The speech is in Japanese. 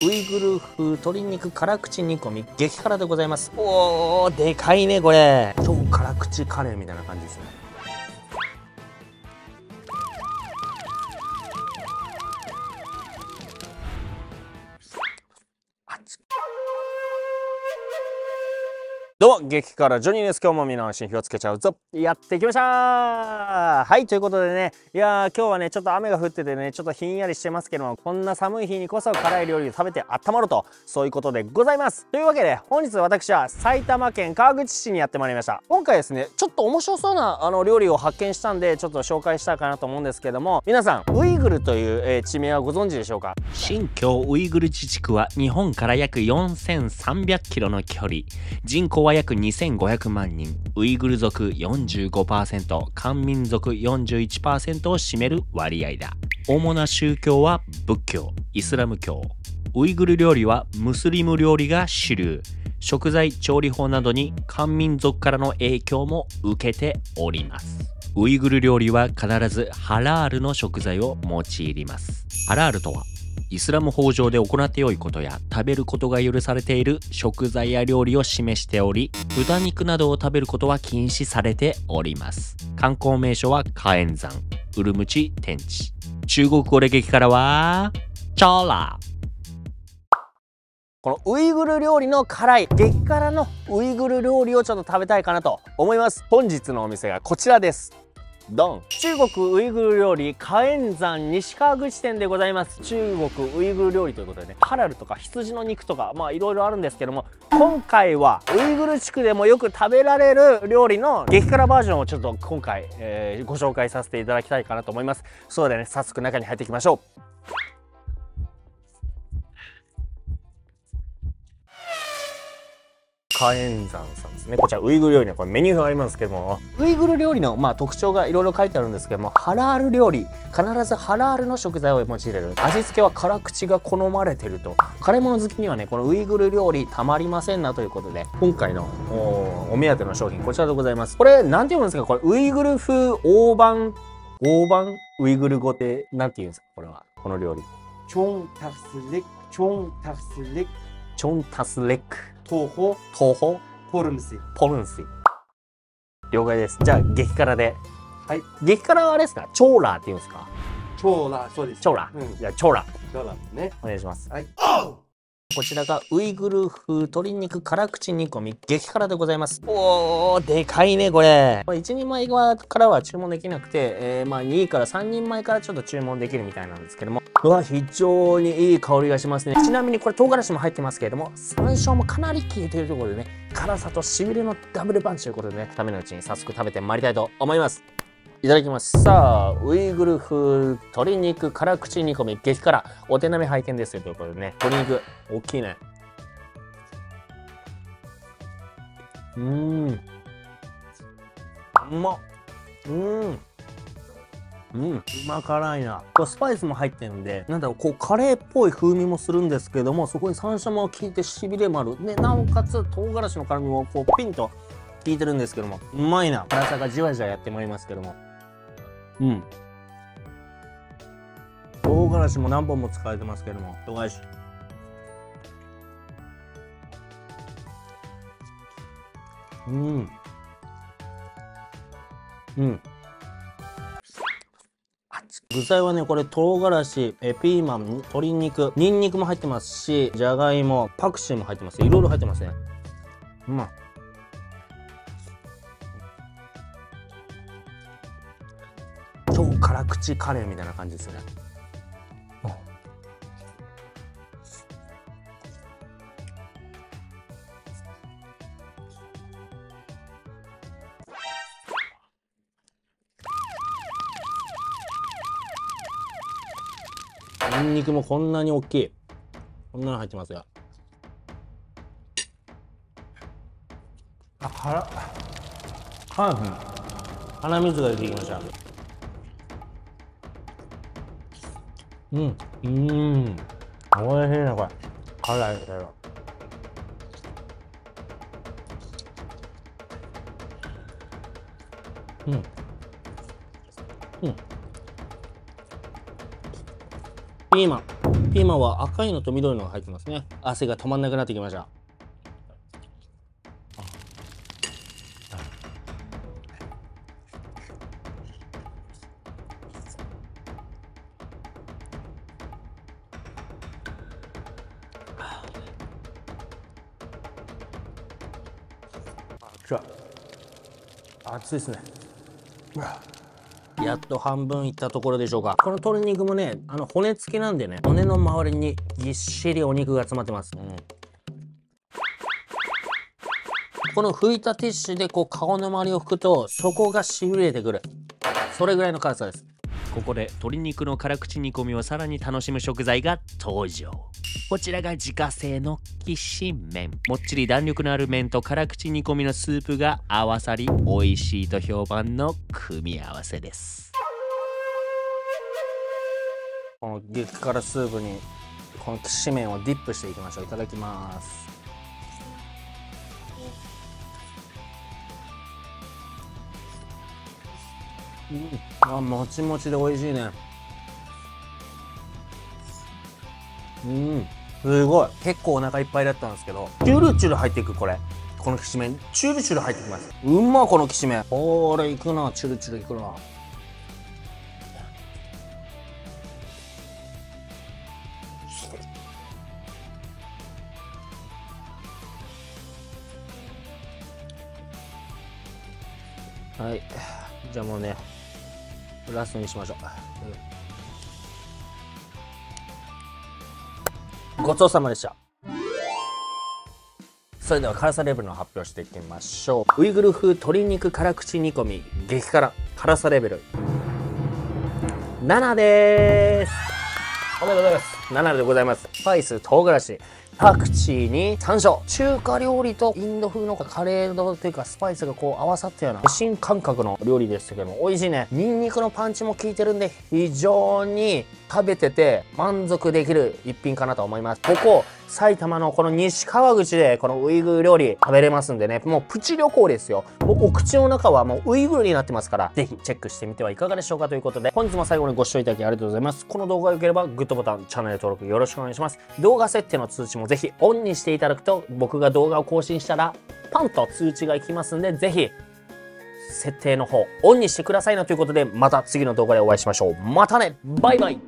ウイグル風鶏肉辛口煮込み激辛でございます。おーでかいねこれ。超辛口カレーみたいな感じですね。どうも、激辛ジョニーです。今日もみんなの心火をつけちゃうぞ。やってきましたはい、ということでね、いやー、今日はね、ちょっと雨が降っててね、ちょっとひんやりしてますけども、こんな寒い日にこそ辛い料理を食べて温まると、そういうことでございます。というわけで、本日私は埼玉県川口市にやってまいりました。今回ですね、ちょっと面白そうなあの料理を発見したんで、ちょっと紹介したいかなと思うんですけども、皆さん、ウイグルという、えー、地名はご存知でしょうか？新疆ウイグル自治区は日本から約4300キロの距離、人口は約2500万人、ウイグル族45%、漢民族41%を占める割合だ。主な宗教は仏教、イスラム教。ウイグル料理はムスリム料理が主流。食材調理法などに漢民族からの影響も受けております。ウイグル料理は必ずハラールの食材を用います。ハラールとはイスラム法上で行って良いことや食べることが許されている食材や料理を示しており、豚肉などを食べることは禁止されております。観光名所は火炎山、ウルムチ天地。中国語で激辛は、チャーラこのウイグル料理の辛い激辛のウイグル料理をちょっと食べたいかなと思います本日のお店がこちらですドン。中国ウイグル料理火炎山西川口店でございます。中国ウイグル料理ということでねハラルとか羊の肉とかまあいろいろあるんですけども今回はウイグル地区でもよく食べられる料理の激辛バージョンをちょっと今回、えー、ご紹介させていただきたいかなと思います。そうでね早速中に入っていきましょう。火炎山さんですね。こちらウイグル料理のこれメニューがありますけども、ウイグル料理のまあ特徴がいろいろ書いてあるんですけども、ハラール料理、必ずハラールの食材を用いれる。味付けは辛口が好まれてると。辛い物好きにはね、このウイグル料理たまりませんなということで、今回のお目当ての商品、こちらでございます。これ、なんて読むんですか？これ、ウイグル風大判、大判？ウイグル語ってなんて言うんですか？これは。この料理。チョンタスレック、チョンタスレック。チョンタスレック。東方東方ポルンシポルンシ了解です。じゃあ激辛で。はい。激辛はあれですか？チョーラーって言うんですか？チョーラーそうです。チョーラー、うん、じゃあチョーラー。チョーラーね。お願いします。はい。こちらがウイグル風鶏肉辛口煮込み激辛でございます。おー、でかいね、これ。これ1人前からは注文できなくて、えー、まあ2から3人前からちょっと注文できるみたいなんですけども。うわ、非常にいい香りがしますね。ちなみにこれ唐辛子も入ってますけれども、山椒もかなり効いているところでね、辛さとしびれのダブルパンチということでね、ためのうちに早速食べてまいりたいと思います。いただきます。さあ、ウイグル風鶏肉辛口煮込み激辛。お手並み拝見ですよということでね。鶏肉、大きいね。うーん。うまっ。うん。うん、うま辛いな。これスパイスも入ってるんで、なんだろう、こうカレーっぽい風味もするんですけども、そこに山椒も効いてしびれもある。ね、なおかつ唐辛子の辛みもこうピンと効いてるんですけども、うまいな。辛さがじわじわやってまいりますけども。うん。唐辛子も何本も使われてますけども、唐辛子。うん。うん。具材はね、これ、唐辛子、えピーマン、鶏肉、ニンニクも入ってますし、じゃがいも、パクチーも入ってます。いろいろ入ってますね。うまい。超辛口カレーみたいな感じですねニンニクもこんなに大きいこんなの入ってますよあ辛辛い鼻水が出てきましたうん。うん。おいしいな、これ。辛いけど。うん。うん。ピーマン。ピーマンは赤いのと緑のが入ってますね。汗が止まんなくなってきました。じゃあ熱いですね。やっと半分いったところでしょうか。この鶏肉もねあの骨付きなんでね骨の周りにぎっしりお肉が詰まってます、うん。この拭いたティッシュでこう顔の周りを拭くとそこがしびれてくる。それぐらいの辛さです。ここで鶏肉の辛口煮込みをさらに楽しむ食材が登場こちらが自家製のきしめんもっちり弾力のある麺と辛口煮込みのスープが合わさり美味しいと評判の組み合わせです。この激辛スープにこのきしめんをディップしていきましょう。いただきます。うん、あもちもちで美味しいね。うん。すごい。結構お腹いっぱいだったんですけど。チュルチュル入っていくこれ。このきしめん。チュルチュル入ってきます。うまこのきしめん。これいくな。チュルチュルいくな。はい。じゃあもうねラストにしましょう、ごちそうさまでした。それでは辛さレベルの発表していきましょう。ウイグル風鶏肉辛口煮込み激辛辛さレベル。7です。おめでとうございます。7でございます。スパイス唐辛子パクチーに山椒中華料理とインド風のカレーのというかスパイスがこう合わさったような新感覚の料理でしたけども美味しいね。ニンニクのパンチも効いてるんで非常に食べてて満足できる一品かなと思います。ここ埼玉のこの西川口でこのウイグル料理食べれますんでねもうプチ旅行ですよ。もうお口の中はもうウイグルになってますからぜひチェックしてみてはいかがでしょうかということで本日も最後にご視聴いただきありがとうございます。この動画が良ければグッドボタンチャンネル登録よろしくお願いします。動画設定の通知もぜひオンにしていただくと僕が動画を更新したらパンと通知がいきますんでぜひ設定の方オンにしてくださいなということでまた次の動画でお会いしましょう。またね！バイバイ！